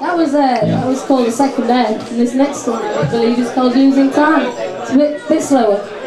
That was uh, that was called the second leg. and this next one I believe is called Losing Time. It's a bit, bit slower.